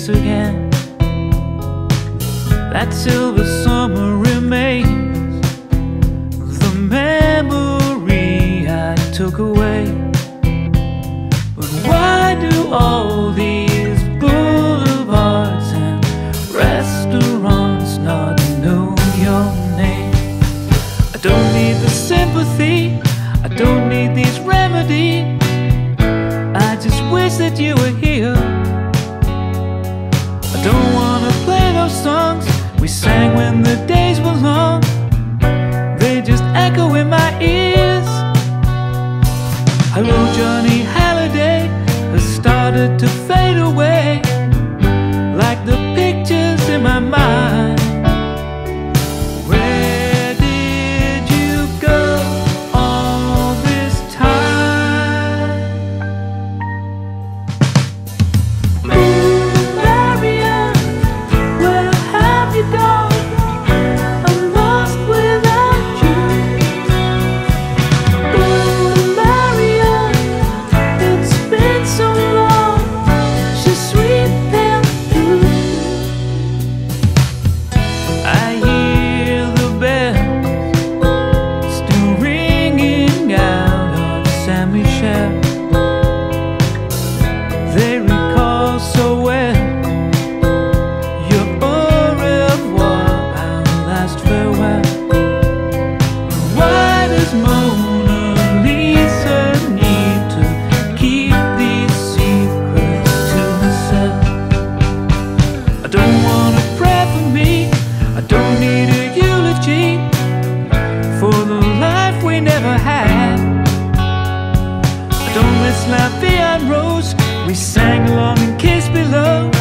face again. That silver summer remains the memory I took away. But why do all these boulevards and restaurants not know your name? I don't need the sympathy, I don't need these remedies. I just wish that you were here. We sang when the days were long. They just echo in my ears. Hello, Johnny Hallyday has started to fade away like the pictures in my mind. So well your au revoir, our last farewell. Why does Mona Lisa need to keep these secrets to herself? I don't want a prayer for me. I don't need a eulogy for the life we never had. I don't miss La Vie Rose. We sang along kissed below